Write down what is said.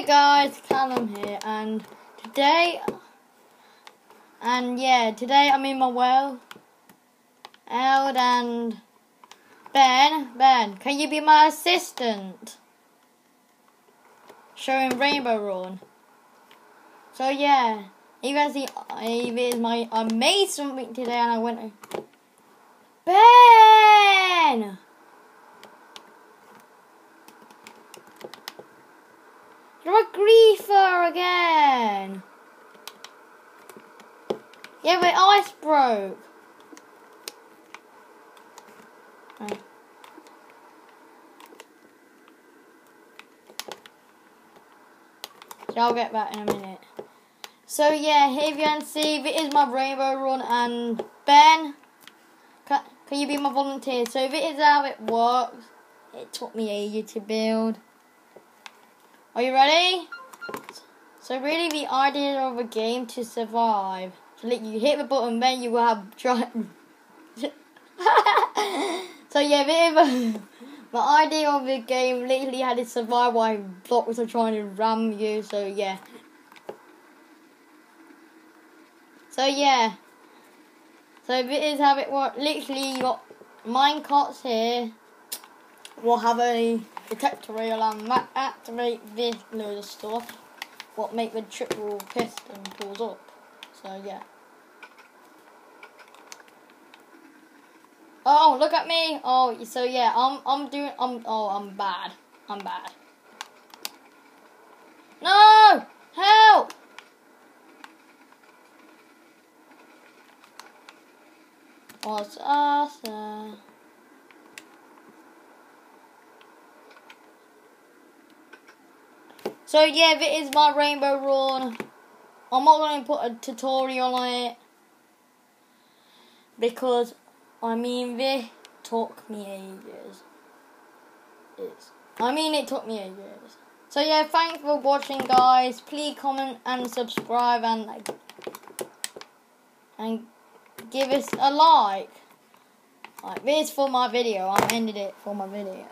Hey guys, Callum here, and today, and yeah, today I'm in my well. Eld and Ben, Ben, can you be my assistant? Showing Rainbow Run. So yeah, you guys see, it is my I made something today, and I went. Ben. You're a griefer again. Yeah, my ice broke. Right. So I'll get back in a minute. So yeah, here you can see, it is my rainbow run and Ben, can, can you be my volunteer? So if it is how it works, it took me ages to build. Are you ready? So really the idea of a game to survive. So you hit the button then you will have So yeah, the, the idea of the game literally had to survive while blocks are trying to ram you, so yeah. So yeah. So this is how it works. Literally you got minecarts here. We'll have a detector rail and activate this load of stuff. What make the triple piston pulls up. So yeah. Oh, look at me. Oh, so yeah, I'm I'm doing I'm oh, I'm bad. I'm bad. No! Help! What's awesome? So yeah, this is my rainbow run. I'm not going to put a tutorial on it because I mean this took me ages. It's, I mean it took me ages. So yeah, thanks for watching, guys. Please comment and subscribe and like and give us a like. Like this for my video. I ended it for my video.